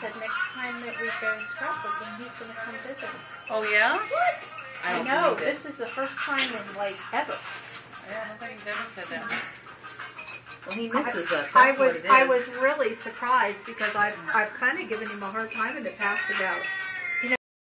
Said next time that we go scrapbooking, he's going to come visit us. Oh yeah? What? I I, know. This is the first time in like ever. Yeah, I don't think Devin said that. Well, he misses us. That's I what was it is. I was really surprised because I've I've kind of given him a hard time in the past about